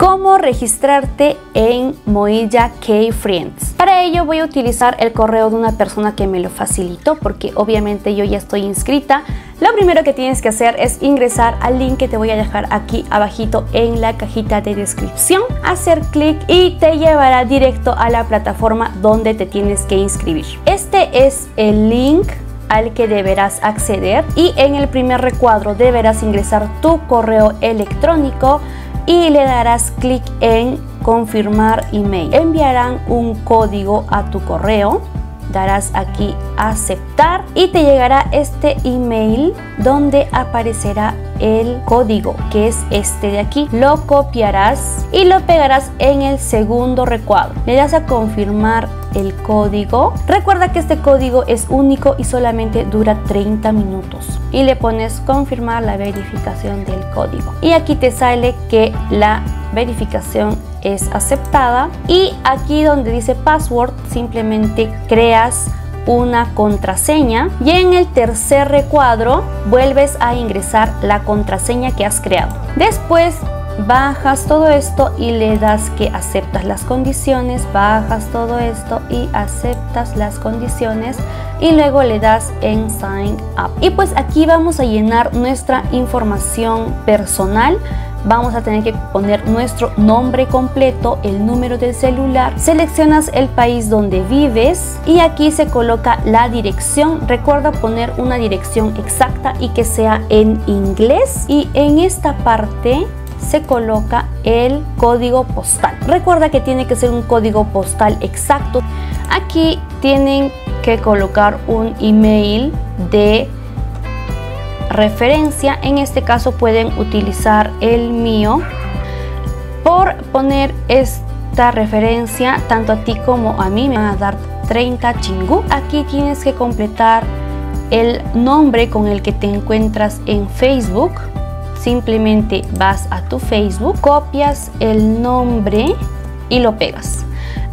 cómo registrarte en Moilla K-Friends. Para ello voy a utilizar el correo de una persona que me lo facilitó porque obviamente yo ya estoy inscrita. Lo primero que tienes que hacer es ingresar al link que te voy a dejar aquí abajito en la cajita de descripción, hacer clic y te llevará directo a la plataforma donde te tienes que inscribir. Este es el link al que deberás acceder y en el primer recuadro deberás ingresar tu correo electrónico y le darás clic en confirmar email. Enviarán un código a tu correo darás aquí aceptar y te llegará este email donde aparecerá el código que es este de aquí. Lo copiarás y lo pegarás en el segundo recuadro. Le das a confirmar el código. Recuerda que este código es único y solamente dura 30 minutos. Y le pones confirmar la verificación del código. Y aquí te sale que la verificación es aceptada. Y aquí donde dice password simplemente creas una contraseña y en el tercer recuadro vuelves a ingresar la contraseña que has creado. Después bajas todo esto y le das que aceptas las condiciones, bajas todo esto y aceptas las condiciones y luego le das en sign up. Y pues aquí vamos a llenar nuestra información personal vamos a tener que poner nuestro nombre completo, el número del celular, seleccionas el país donde vives y aquí se coloca la dirección. Recuerda poner una dirección exacta y que sea en inglés y en esta parte se coloca el código postal. Recuerda que tiene que ser un código postal exacto. Aquí tienen que colocar un email de referencia. En este caso pueden utilizar el mío. Por poner esta referencia, tanto a ti como a mí, me van a dar 30 chingú. Aquí tienes que completar el nombre con el que te encuentras en Facebook. Simplemente vas a tu Facebook, copias el nombre y lo pegas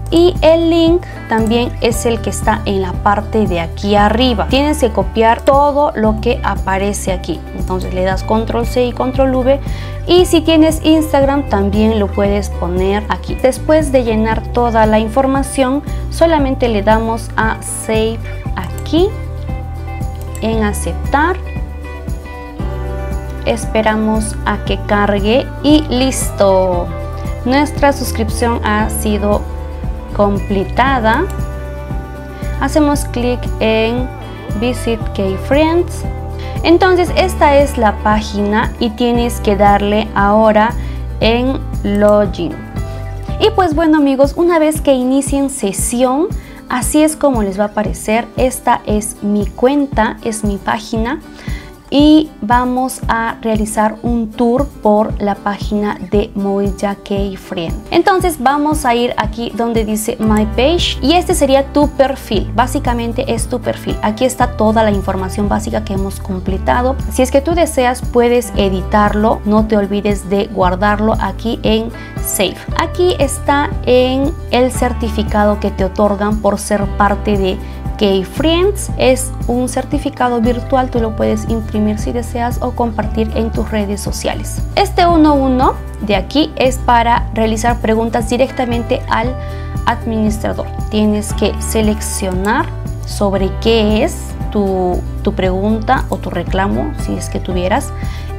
y el link también es el que está en la parte de aquí arriba. Tienes que copiar todo lo que aparece aquí. Entonces le das control C y control V. Y si tienes Instagram también lo puedes poner aquí. Después de llenar toda la información solamente le damos a save aquí en aceptar. Esperamos a que cargue y listo. Nuestra suscripción ha sido completada, hacemos clic en Visit K-Friends. Entonces esta es la página y tienes que darle ahora en Login. Y pues bueno amigos, una vez que inicien sesión, así es como les va a aparecer. Esta es mi cuenta, es mi página y vamos a realizar un tour por la página de Moya K Friend. Entonces vamos a ir aquí donde dice My Page y este sería tu perfil. Básicamente es tu perfil. Aquí está toda la información básica que hemos completado. Si es que tú deseas puedes editarlo. No te olvides de guardarlo aquí en Save. Aquí está en el certificado que te otorgan por ser parte de K-Friends es un certificado virtual, tú lo puedes imprimir si deseas o compartir en tus redes sociales. Este 1.1 de aquí es para realizar preguntas directamente al administrador. Tienes que seleccionar sobre qué es tu, tu pregunta o tu reclamo, si es que tuvieras,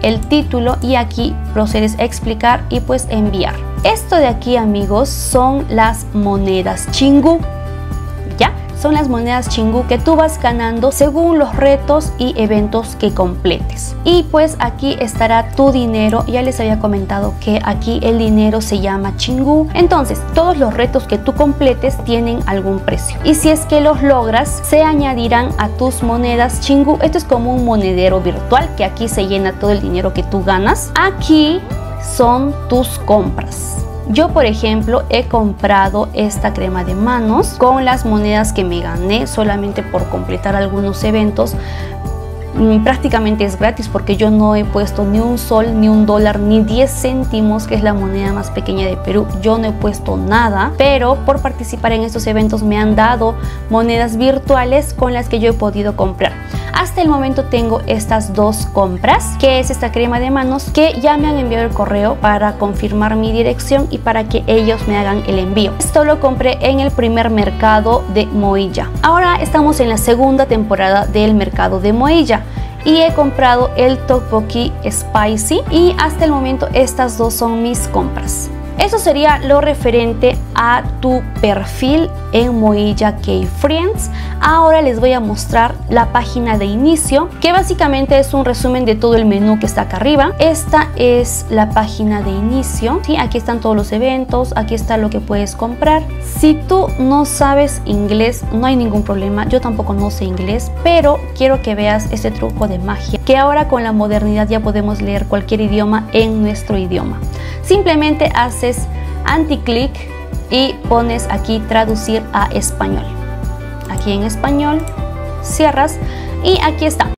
el título y aquí procedes a explicar y pues enviar. Esto de aquí amigos son las monedas Chingu son las monedas Chingu que tú vas ganando según los retos y eventos que completes. Y pues aquí estará tu dinero. Ya les había comentado que aquí el dinero se llama Chingu. Entonces, todos los retos que tú completes tienen algún precio. Y si es que los logras, se añadirán a tus monedas Chingu. Esto es como un monedero virtual que aquí se llena todo el dinero que tú ganas. Aquí son tus compras. Yo, por ejemplo, he comprado esta crema de manos con las monedas que me gané solamente por completar algunos eventos. Mm, prácticamente es gratis porque yo no he puesto ni un sol, ni un dólar, ni 10 céntimos, que es la moneda más pequeña de Perú. Yo no he puesto nada, pero por participar en estos eventos me han dado monedas virtuales con las que yo he podido comprar. Hasta el momento tengo estas dos compras, que es esta crema de manos que ya me han enviado el correo para confirmar mi dirección y para que ellos me hagan el envío. Esto lo compré en el primer mercado de Moilla. Ahora estamos en la segunda temporada del mercado de Moilla y he comprado el tteokbokki spicy y hasta el momento estas dos son mis compras. Eso sería lo referente a tu perfil en Moilla K-Friends. Ahora les voy a mostrar la página de inicio, que básicamente es un resumen de todo el menú que está acá arriba. Esta es la página de inicio. ¿sí? Aquí están todos los eventos, aquí está lo que puedes comprar. Si tú no sabes inglés, no hay ningún problema. Yo tampoco no sé inglés, pero quiero que veas este truco de magia, que ahora con la modernidad ya podemos leer cualquier idioma en nuestro idioma. Simplemente haces anti-click y pones aquí traducir a español. Aquí en español cierras y aquí está.